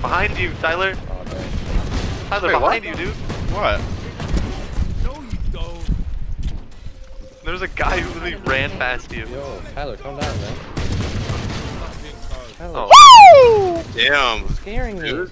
Behind you, Tyler. Oh, dang. Tyler, Wait, behind what? you, dude. What? No, you don't. There's a guy who literally ran past you. Yo, Tyler, calm down, man. Not Woo! called. Tyler, Oh. Damn. scaring me. Dude.